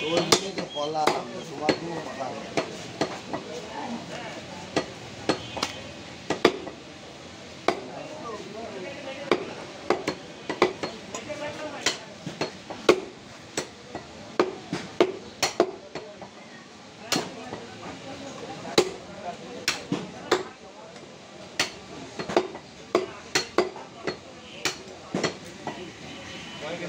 তোর দিকে তো কলা তোমার দিকে কলা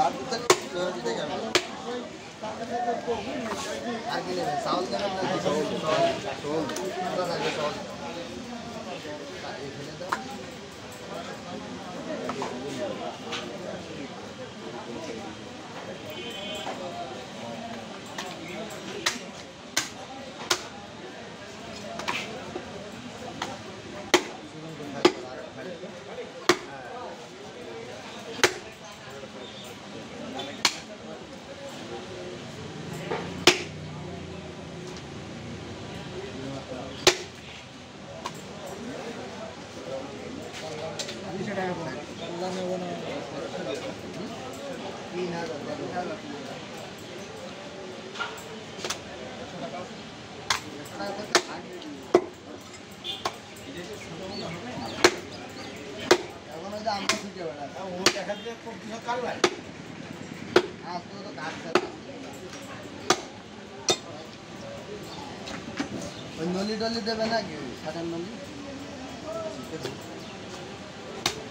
আমি তো একটু দিচ্ছি পারব না নে? আল্লাহ কার দেবো চার খালি মাছ খালি সিঁড়ি খাইছে এর ভিতরে তো কি না দাও। তিন হাজার টাকা। এখন ওই যে আমরা ছুটে বেড়াই। ও দেখা দিয়ে খুব কিছু কারবার আজ তো ওই নলি টলি দেবে নাকি সাটার নলি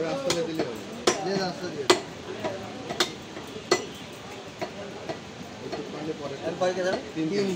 রাস্তাতে দিলে হবে যে রাস্তা দিয়ে একটু পারলে পরে এরপরে কে যাবে তিন কেজি